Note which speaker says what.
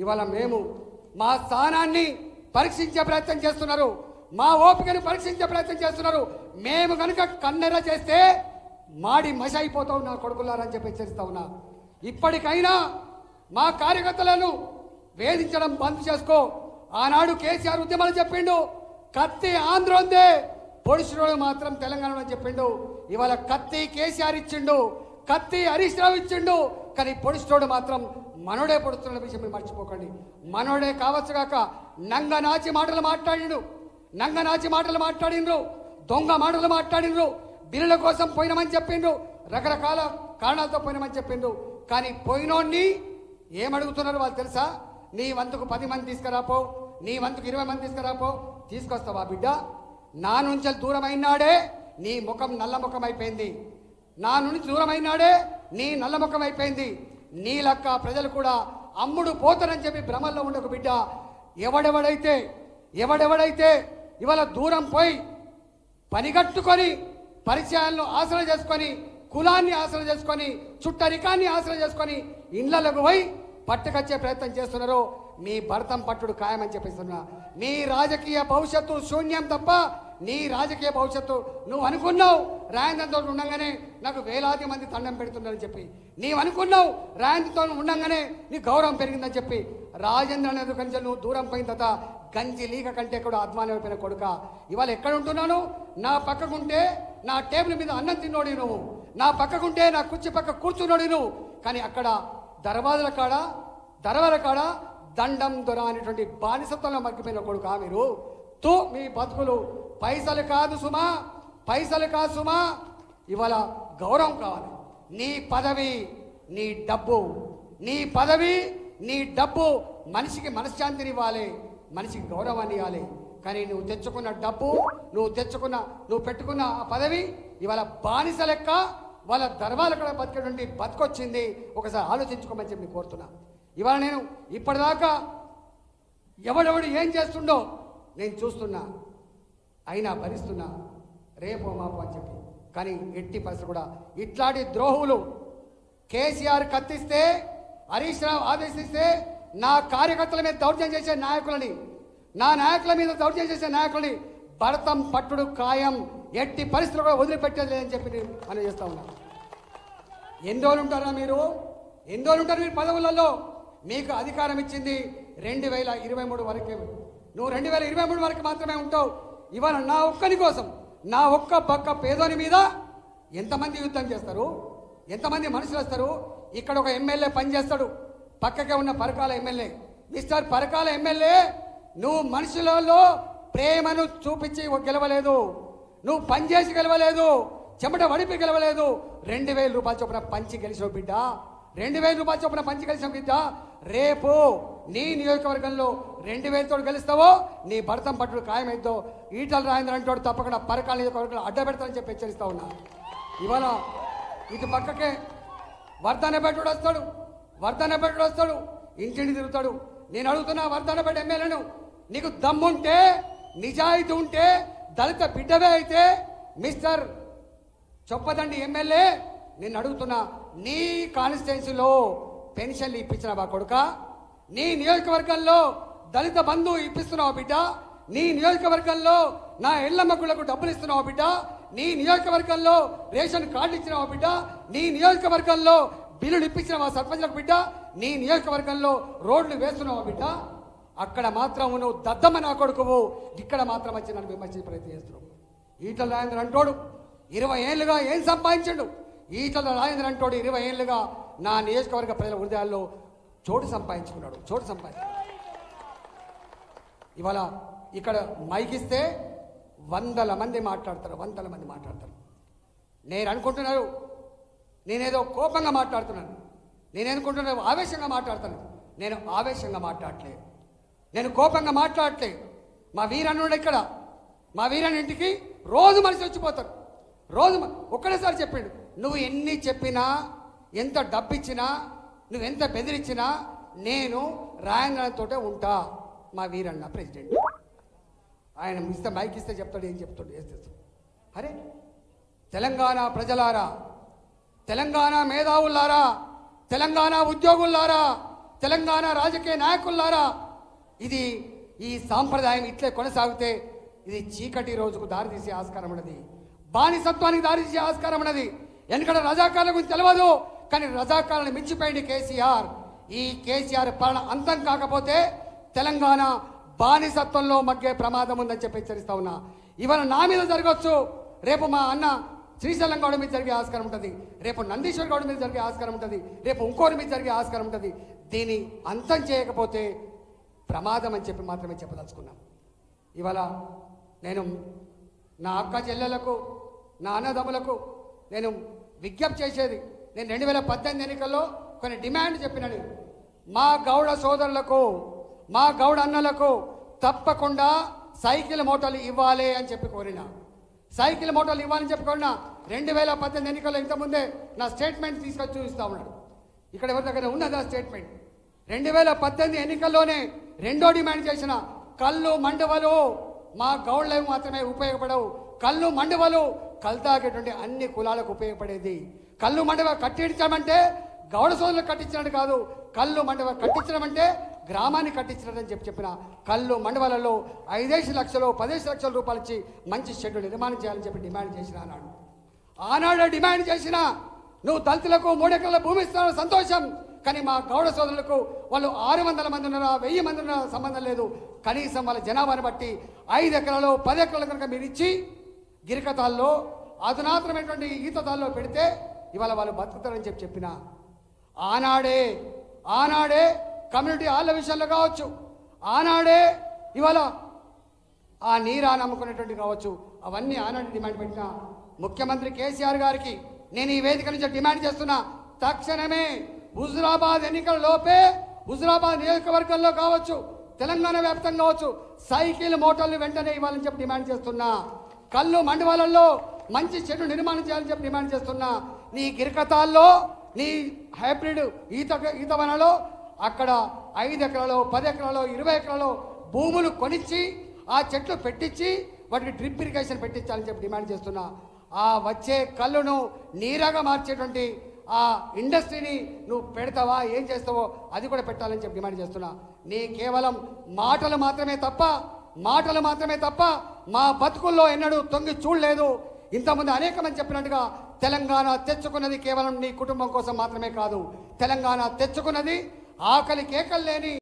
Speaker 1: ఇవాళ మేము మా స్థానాన్ని పరీక్షించే ప్రయత్నం చేస్తున్నారు. మా ఓపికను పరీక్షించే ప్రయత్నం చేస్తున్నారు. మేము కనుక కన్నెర చేస్తే మాడి మష అయిపోతావు నా కొడుకులారని చెప్పి హెచ్చరిస్తా ఉన్నా. ఇప్పటికైనా మా కార్యకర్తలను వేధించడం బంద్ చేసుకో. ఆనాడు కేసీఆర్ ఉద్యమాలు చెప్పిండు కత్తి ఆంధ్ర ఉందే పొడిచినోడు మాత్రం తెలంగాణలో చెప్పిండు. ఇవాళ కత్తి కేసీఆర్ ఇచ్చిండు కత్తి హరీష్ రావు ఇచ్చిండు కానీ పొడిచినోడు మాత్రం మనోడే పొడుస్తున్న విషయం మీరు మర్చిపోకండి. మనోడే కావచ్చు కాక నంగ నాచి మాటలు మాట్లాడిండు నంగ నాచి మాటలు మాట్లాడిండ్రు. దొంగ మాటలు మాట్లాడిండ్రు. బిల్లుల కోసం పోయినామని చెప్పిండ్రు. రకరకాల కారణాలతో పోయినామని చెప్పిండ్రు. కానీ పోయినోడిని ఏమడుగుతున్నారు వాళ్ళు తెలుసా? నీ వంతుకు పది మంది తీసుకురాపో నీ వంతుకు ఇరవై మంది తీసుకురాపో తీసుకొస్తావా బిడ్డ? నా నుంచి దూరమైనాడే నీ ముఖం నల్ల ముఖం అయిపోయింది నా నుంచి దూరమైనాడే నీ నల్ల ముఖం అయిపోయింది నీలక్క ప్రజలు కూడా అమ్ముడు పోతనని చెప్పి భ్రమల్లో ఉండకు బిడ్డ. ఎవడెవడైతే ఎవడెవడైతే ఇవాళ దూరం పోయి పనిగట్టుకొని పరిచయాలను ఆసరా చేసుకొని కులాన్ని ఆసరా చేసుకొని చుట్టరికాన్ని ఆసరా చేసుకొని ఇండ్లకు పోయి పట్టుకొచ్చే ప్రయత్నం చేస్తున్నారో మీ భర్తం పట్టుడు ఖాయమని చెప్పిస్తున్నా. మీ రాజకీయ భవిష్యత్తు శూన్యం తప్ప నీ రాజకీయ భవిష్యత్తు నువ్వు అనుకున్నావు రాయంద్రంతో ఉండగానే నాకు వేలాది మంది దండం పెడుతున్నారని చెప్పి. నీవు అనుకున్నావు రాయంద్రంతో ఉండగానే నీ గౌరవం పెరిగిందని చెప్పి. రాజేంద్ర అనేది కంచె నువ్వు దూరం పోయిన తర్వాత గంజి లీక కంటే కూడా అధ్వానమైపోయిన కొడుక. ఇవాళ ఎక్కడ ఉంటున్నాను? నా పక్కకుంటే నా టేబుల్ మీద అన్నం తిన్నోడి నువ్వు. నా పక్కకుంటే నా కుర్చీ పక్క కూర్చున్నోడి నువ్వు. కానీ అక్కడ దర్వాజల కాడ దర్వాల కాడ దండం దొర అనేటువంటి బానిసత్వంలో మగ్గిపోయిన కొడుక మీరు? తో మీ బతుకులు పైసలు కాదు సుమా పైసలు కాదు సుమా ఇవాళ గౌరవం కావాలి. నీ పదవి నీ డబ్బు నీ పదవి నీ డబ్బు మనిషికి మనశ్శాంతిని ఇవ్వాలి మనిషికి గౌరవాన్ని ఇవ్వాలి. కానీ నువ్వు తెచ్చుకున్న డబ్బు నువ్వు తెచ్చుకున్న నువ్వు పెట్టుకున్న ఆ పదవి ఇవాళ బానిస లెక్క వాళ్ళ ధర్మాలు కూడా బతికేటువంటి బతికొచ్చింది. ఒకసారి ఆలోచించుకోమని చెప్పి కోరుతున్నా. ఇవాళ నేను ఇప్పటిదాకా ఎవడెవడు ఏం చేస్తుండో నేను చూస్తున్నా. అయినా భరిస్తున్నా రేపో మాపో అని చెప్పి. కానీ ఎట్టి పరిస్థితి కూడా ఇట్లాంటి ద్రోహులు కేసీఆర్ కత్తిస్తే హరీష్ రావు ఆదేశిస్తే నా కార్యకర్తల మీద దౌర్జన్యం చేసే నాయకులని నా నాయకుల మీద దౌర్జన్యం చేసే నాయకులని భరతం పట్టుడు ఖాయం ఎట్టి పరిస్థితులు కూడా వదిలిపెట్టేది లేదని చెప్పి నేను మనం చేస్తా ఉన్నా. ఎన్ని రోజులు ఉంటారా మీరు? ఎన్ని రోజులు ఉంటారు మీరు పదవులలో? మీకు అధికారం ఇచ్చింది రెండు వేల ఇరవై మూడు వరకే. నువ్వు రెండు వేల ఇరవై మూడు వరకు మాత్రమే ఉంటావు. ఇవాళ నా ఒక్కని కోసం నా ఒక్క పక్క పేదోని మీద ఎంతమంది యుద్ధం చేస్తారు? ఎంతమంది మనుషులు వస్తారు? ఇక్కడ ఒక ఎమ్మెల్యే పనిచేస్తాడు. పక్కకే ఉన్న Parakala MLA. Mister Parakala MLA నువ్వు మనుషులలో ప్రేమను చూపించి గెలవలేదు. నువ్వు పనిచేసి గెలవలేదు. చెమట వడిపి గెలవలేదు. రెండు వేల రూపాయల చొప్పున పంచి గెలిచిన బిడ్డ. రెండు వేల రూపాయల చొప్పున పంచి గెలిచిన బిడ్డ. రేపు నీ నియోజకవర్గంలో రెండు వేలతో గెలుస్తావో నీ భర్తం పట్టుడు ఖాయమైద్దో ఈటల రాజేంద్ర అంటోడు తప్పకుండా పరకాల నియోజకవర్గంలో అడ్డ పెడతానని చెప్పి హెచ్చరిస్తా ఉన్నా. ఇవాళ ఇటు పక్కకే వర్ధన పెట్టుడు వస్తాడు వర్ధన పెట్టుడు వస్తాడు ఇంటిని తిరుగుతాడు. నేను అడుగుతున్నా వర్ధన పెట్టి ఎమ్మెల్యేను నీకు దమ్ముంటే నిజాయితీ ఉంటే దళిత బిడ్డవే అయితే మిస్టర్ చొప్పదండి ఎమ్మెల్యే నేను అడుగుతున్నా నీ కాన్స్టిట్యున్సీలో పెన్షన్లు ఇప్పించిన బా కొడుక నీ నియోజకవర్గంలో దళిత బంధు ఇప్పిస్తున్నావు బిడ్డ. నీ నియోజకవర్గంలో నా ఎల్లమ్మకులకు డబ్బులు ఇస్తున్నావు బిడ్డ. నీ నియోజకవర్గంలో రేషన్ కార్డు ఇచ్చినావా బిడ్డ. నీ నియోజకవర్గంలో బిల్లులు ఇప్పించినావా సర్పంచులకు బిడ్డ. నీ నియోజకవర్గంలో రోడ్లు వేస్తున్నావా బిడ్డ. అక్కడ మాత్రం నువ్వు దద్దమ్మ నా కొడుకువు. ఇక్కడ మాత్రం వచ్చి నన్ను విమర్శించే ప్రయత్నం చేస్తున్నావు. ఈటల రాజేంద్ర అంటోడు ఇరవై ఏళ్ళుగా ఏం సంపాదించండు? ఈటల రాజేంద్ర అంటోడు ఇరవై ఏళ్ళుగా నా నియోజకవర్గ ప్రజల హృదయాల్లో చోటు సంపాదించుకున్నాడు చోటు సంపాదించుకున్నాడు. ఇవాళ ఇక్కడ మైకిస్తే వందల మంది మాట్లాడతారు వందల మంది మాట్లాడతారు. నేను అనుకుంటున్నారు నేనేదో కోపంగా మాట్లాడుతున్నాను నేను అనుకుంటున్నాను ఆవేశంగా మాట్లాడుతాను నేను ఆవేశంగా మాట్లాడలే నేను కోపంగా మాట్లాడలే మా వీరన్నుడు ఇక్కడ మా వీరన్నింటికి రోజు మనిషి వచ్చిపోతారు. రోజు ఒక్కడేసారి చెప్పిండు నువ్వు ఎన్ని చెప్పినా ఎంత డబ్బిచ్చినా నువ్వు ఎంత బెదిరించినా నేను రాయంద్రంతోటే ఉంటా మా వీరన్న ప్రెసిడెంట్. ఆయన ఇస్తే మైక్ ఇస్తే చెప్తాడు ఏం చెప్తాడు ఏం చేస్తాడు. అరే తెలంగాణ ప్రజలారా తెలంగాణ మేధావులారా తెలంగాణ ఉద్యోగులారా తెలంగాణ రాజకీయ నాయకులారా ఇది ఈ సాంప్రదాయం ఇట్లే కొనసాగితే ఇది చీకటి రోజుకు దారితీసే ఆస్కారం ఉన్నది బానిసత్వానికి దారితీసే ఆస్కారం ఉన్నది ఎందుకంటే రజాకారుల గురించి తెలియదు కానీ రజాకారులను మించిపోయింది కేసీఆర్. ఈ కేసీఆర్ పాలన అంతం కాకపోతే తెలంగాణ బానిసత్వంలో మగ్గే ప్రమాదం ఉందని చెప్పి హెచ్చరిస్తా ఉన్నా. ఇవాళ నా మీద జరగవచ్చు రేపు మా అన్న శ్రీశైలం గౌడ మీద జరిగే ఆస్కారం ఉంటుంది. రేపు నందీశ్వర్ గౌడ మీద జరిగే ఆస్కారం ఉంటుంది. రేపు ఇంకోరి మీద జరిగే ఆస్కారం ఉంటుంది. దీన్ని అంతం చేయకపోతే ప్రమాదం అని చెప్పి మాత్రమే చెప్పదలుచుకున్నాం. ఇవాళ నేను నా అక్క చెల్లెలకు నా అన్నదమ్ములకు నేను విజ్ఞప్తి చేసేది నేను రెండు వేల పద్దెనిమిది ఎన్నికల్లో కొన్ని డిమాండ్ చెప్పినాను మా గౌడ సోదరులకు మా గౌడ అన్నలకు తప్పకుండా సైకిల్ మోటార్లు ఇవ్వాలి అని చెప్పి కోరిన. సైకిల్ మోటార్లు ఇవ్వాలని చెప్పి కోరిన రెండు వేల పద్దెనిమిది ఎన్నికల్లో ఇంతకుముందే నా స్టేట్మెంట్ తీసుకొచ్చి చూపిస్తా ఉన్నాడు. ఇక్కడ ఎవరి దగ్గర ఉన్నది ఆ స్టేట్మెంట్? రెండు వేల పద్దెనిమిది ఎన్నికల్లోనే రెండో డిమాండ్ చేసిన కళ్ళు మండవలు మా గౌడ్లకు మాత్రమే ఉపయోగపడవు. కళ్ళు మండవలు కల్తాగేటువంటి అన్ని కులాలకు ఉపయోగపడేది. కళ్ళు మండవ కట్టించామంటే గౌడ సోదరులు కట్టించినట్టు కాదు కళ్ళు మండవ కట్టించడం అంటే గ్రామాన్ని కట్టించినట్టు అని చెప్పి చెప్పిన కళ్ళు మండవాలలో ఐదేసి లక్షలు పదేసి లక్షల రూపాయలు ఇచ్చి మంచి షెడ్యూల్ నిర్మాణం చేయాలని చెప్పి డిమాండ్ చేసిన అన్నాడు ఆనాడు డిమాండ్ చేసిన నువ్వు దళితులకు మూడెకరాల భూమి ఇస్తాను సంతోషం. కానీ మా గౌడ సోదరులకు వాళ్ళు ఆరు వందల మంది ఉన్నారా వెయ్యి మంది ఉన్నారా సంబంధం లేదు. కనీసం వాళ్ళ జనాభాను బట్టి ఐదు ఎకరాలు పది ఎకరాలు కనుక మీరు ఇచ్చి గిరికతాల్లో అధునాతనమైనటువంటి ఈతతాల్లో పెడితే ఇవాళ వాళ్ళు బతుకుతారని చెప్పి చెప్పిన. ఆనాడే ఆనాడే కమ్యూనిటీ వాళ్ళ విషయంలో కావచ్చు. ఆనాడే ఇవాళ ఆ నీరా నమ్ముకునేటువంటి కావచ్చు. అవన్నీ ఆనాడు డిమాండ్ పెట్టిన. ముఖ్యమంత్రి కేసీఆర్ గారికి నేను ఈ వేదిక నుంచి డిమాండ్ చేస్తున్నా. తక్షణమే హుజురాబాద్ ఎన్నికల లోపే హుజురాబాద్ నియోజకవర్గంలో కావచ్చు తెలంగాణ వ్యాప్తంగా కావచ్చు సైకిల్ మోటార్లు వెంటనే ఇవ్వాలని చెప్పి డిమాండ్ చేస్తున్నా. కళ్ళు మండవాలలో మంచి చెడు నిర్మాణం చేయాలని చెప్పి డిమాండ్ చేస్తున్నా. నీ గిరికతాల్లో నీ హైబ్రిడ్ ఈత ఈత వనలో అక్కడ ఐదు ఎకరాలు పది ఎకరాలు ఇరవై ఎకరాలు భూములు కొనిచ్చి ఆ చెట్లు పెట్టించి వాటికి డ్రిప్ ఇరిగేషన్ పెట్టించాలని చెప్పి డిమాండ్ చేస్తున్నా. ఆ వచ్చే కళ్ళును నీరాగా మార్చేటువంటి ఆ ఇండస్ట్రీని నువ్వు పెడతావా? ఏం చేస్తావో? అది కూడా పెట్టాలని చెప్పి డిమాండ్ చేస్తున్నా. నీ కేవలం మాటలు మాత్రమే తప్ప మాటలు మాత్రమే తప్ప మా బతుకుల్లో ఎన్నడూ తొంగి చూడలేదు. ఇంతకుముందు అనేక మంది చెప్పినట్టుగా తెలంగాణ తెచ్చుకున్నది కేవలం నీ కుటుంబం కోసం మాత్రమే కాదు తెలంగాణ తెచ్చుకున్నది ఆకలి కేకలు లేని